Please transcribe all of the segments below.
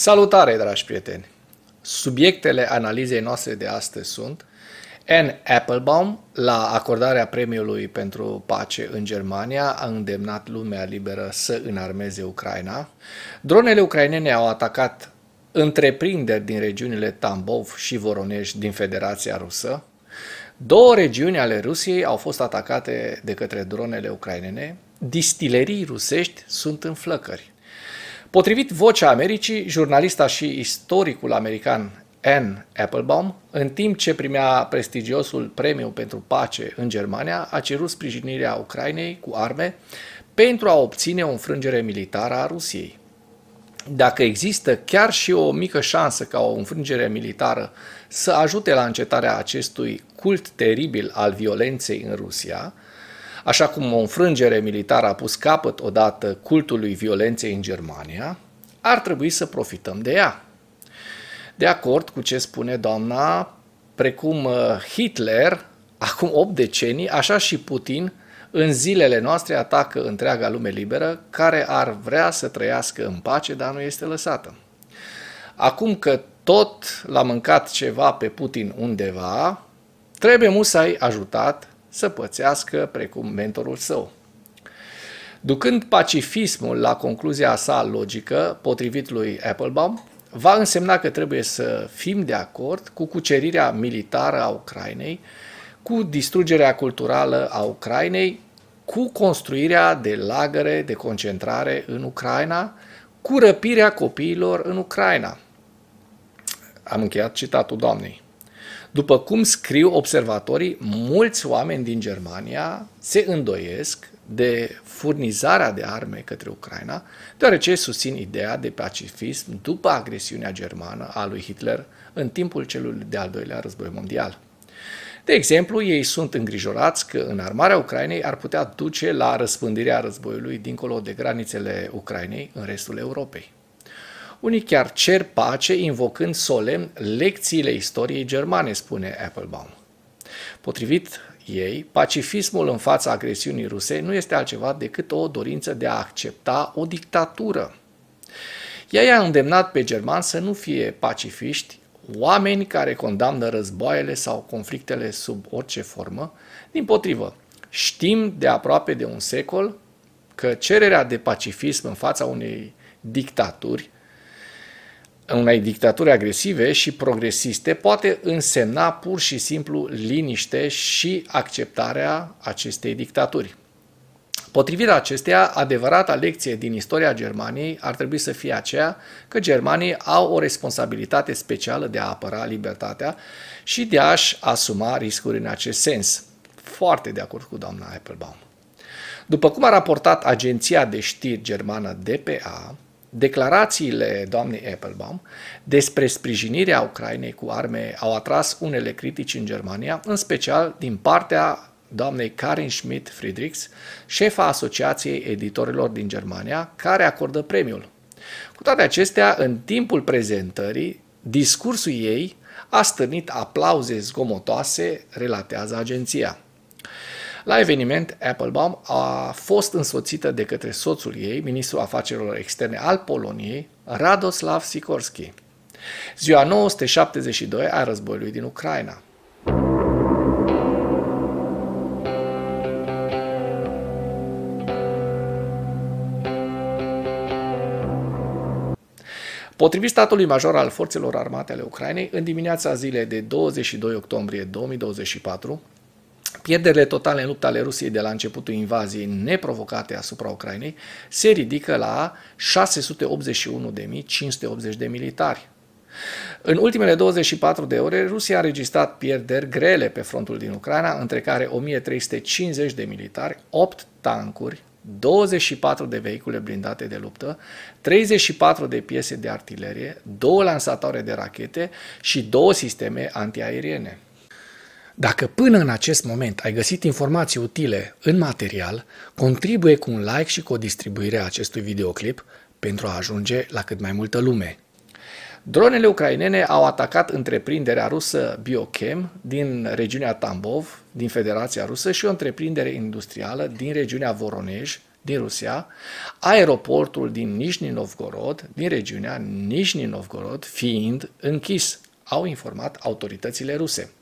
Salutare, dragi prieteni! Subiectele analizei noastre de astăzi sunt N. Applebaum, la acordarea premiului pentru pace în Germania, a îndemnat lumea liberă să înarmeze Ucraina. Dronele ucrainene au atacat întreprinderi din regiunile Tambov și Voronej din Federația Rusă. Două regiuni ale Rusiei au fost atacate de către dronele ucrainene. Distilerii rusești sunt în flăcări. Potrivit Vocea Americii, jurnalista și istoricul american Anne Applebaum, în timp ce primea prestigiosul premiu pentru pace în Germania, a cerut sprijinirea Ucrainei cu arme pentru a obține o înfrângere militară a Rusiei. Dacă există chiar și o mică șansă ca o înfrângere militară să ajute la încetarea acestui cult teribil al violenței în Rusia, Așa cum o înfrângere militară a pus capăt odată cultului violenței în Germania, ar trebui să profităm de ea. De acord cu ce spune doamna, precum uh, Hitler, acum 8 decenii, așa și Putin, în zilele noastre atacă întreaga lume liberă, care ar vrea să trăiască în pace, dar nu este lăsată. Acum că tot l-a mâncat ceva pe Putin undeva, trebuie musai ajutat să pățească precum mentorul său. Ducând pacifismul la concluzia sa logică, potrivit lui Applebaum, va însemna că trebuie să fim de acord cu cucerirea militară a Ucrainei, cu distrugerea culturală a Ucrainei, cu construirea de lagăre de concentrare în Ucraina, cu răpirea copiilor în Ucraina. Am încheiat citatul doamnei. După cum scriu observatorii, mulți oameni din Germania se îndoiesc de furnizarea de arme către Ucraina, deoarece susțin ideea de pacifism după agresiunea germană a lui Hitler în timpul celui de-al doilea război mondial. De exemplu, ei sunt îngrijorați că înarmarea Ucrainei ar putea duce la răspândirea războiului dincolo de granițele Ucrainei în restul Europei. Unii chiar cer pace invocând solemn lecțiile istoriei germane, spune Applebaum. Potrivit ei, pacifismul în fața agresiunii ruse nu este altceva decât o dorință de a accepta o dictatură. Ea i-a îndemnat pe germani să nu fie pacifiști, oameni care condamnă războaiele sau conflictele sub orice formă. Din potrivă, știm de aproape de un secol că cererea de pacifism în fața unei dictaturi unei dictaturi agresive și progresiste poate însemna pur și simplu liniște și acceptarea acestei dictaturi. Potrivit acesteia, adevărata lecție din istoria Germaniei ar trebui să fie aceea că germanii au o responsabilitate specială de a apăra libertatea și de a-și asuma riscuri în acest sens. Foarte de acord cu doamna Applebaum. După cum a raportat agenția de știri germană DPA, Declarațiile doamnei Applebaum despre sprijinirea Ucrainei cu arme au atras unele critici în Germania, în special din partea doamnei Karin Schmidt-Friedrichs, șefa Asociației Editorilor din Germania, care acordă premiul. Cu toate acestea, în timpul prezentării, discursul ei a stârnit aplauze zgomotoase, relatează agenția. La eveniment, Applebaum a fost însoțită de către soțul ei, ministrul afacerilor externe al Poloniei, Radoslav Sikorski. Ziua 972 a războiului din Ucraina. Potrivit statului major al forțelor armate ale Ucrainei, în dimineața zilei de 22 octombrie 2024, Pierderile totale în lupta ale Rusiei de la începutul invaziei neprovocate asupra Ucrainei se ridică la 681.580 de militari. În ultimele 24 de ore, Rusia a înregistrat pierderi grele pe frontul din Ucraina, între care 1350 de militari, 8 tancuri, 24 de vehicule blindate de luptă, 34 de piese de artilerie, 2 lansatoare de rachete și 2 sisteme antiaeriene. Dacă până în acest moment ai găsit informații utile în material, contribuie cu un like și cu o distribuire a acestui videoclip pentru a ajunge la cât mai multă lume. Dronele ucrainene au atacat întreprinderea rusă Biochem din regiunea Tambov, din Federația Rusă și o întreprindere industrială din regiunea Voronej, din Rusia, aeroportul din Nizhny Novgorod, din regiunea Nizhny Novgorod, fiind închis, au informat autoritățile ruse.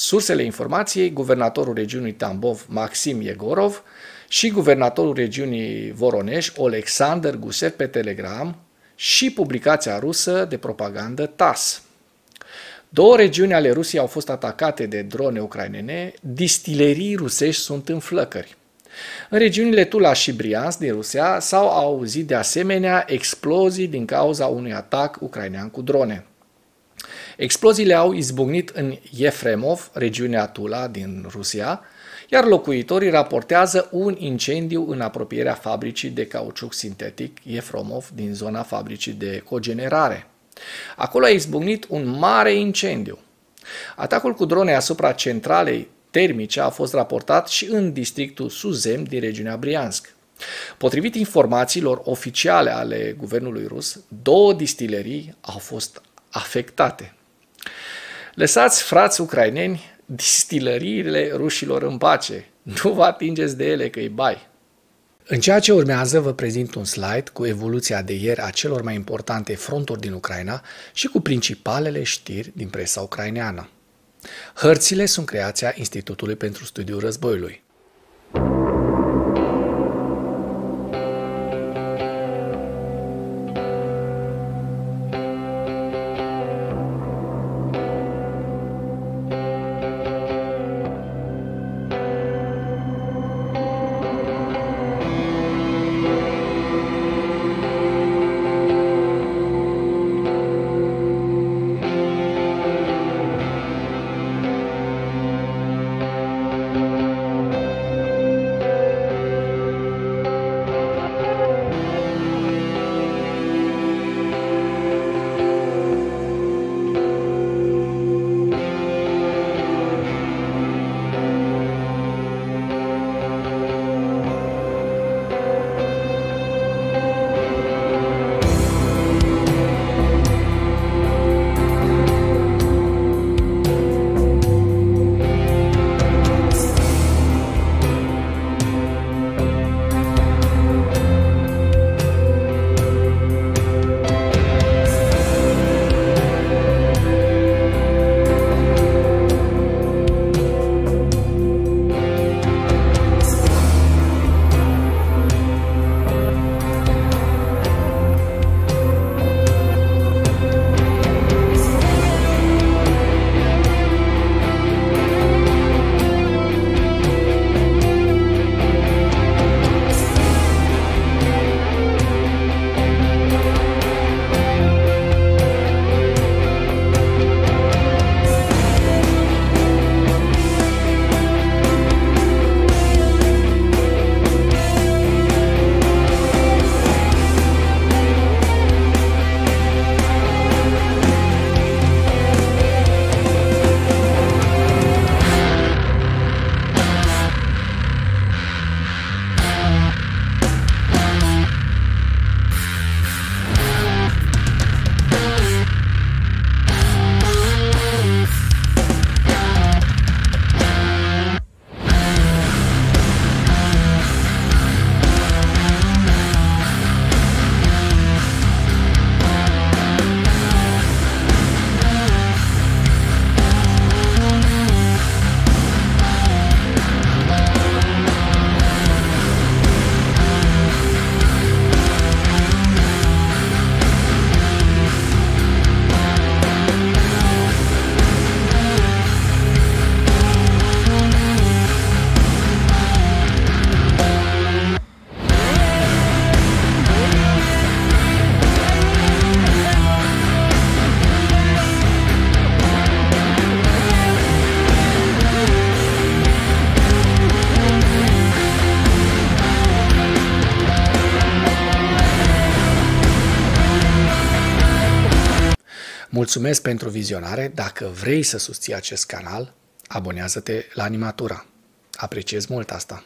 Sursele informației, guvernatorul regiunii Tambov, Maxim Yegorov, și guvernatorul regiunii Voroneș, Alexander Gusev, pe Telegram, și publicația rusă de propagandă TAS. Două regiuni ale Rusiei au fost atacate de drone ucrainene, distilerii rusești sunt în flăcări. În regiunile Tula și Briansk din Rusia s-au auzit de asemenea explozii din cauza unui atac ucrainean cu drone. Exploziile au izbucnit în Efremov, regiunea Tula din Rusia, iar locuitorii raportează un incendiu în apropierea fabricii de cauciuc sintetic Efremov din zona fabricii de cogenerare. Acolo a izbucnit un mare incendiu. Atacul cu drone asupra centralei termice a fost raportat și în districtul Suzem din regiunea Briansk. Potrivit informațiilor oficiale ale guvernului rus, două distilerii au fost afectate. Lăsați, frați ucraineni, distilăriile rușilor în pace. Nu vă atingeți de ele că e bai. În ceea ce urmează vă prezint un slide cu evoluția de ieri a celor mai importante fronturi din Ucraina și cu principalele știri din presa ucraineană. Hărțile sunt creația Institutului pentru Studiul Războiului. Mulțumesc pentru vizionare. Dacă vrei să susții acest canal, abonează-te la Animatura. Apreciez mult asta.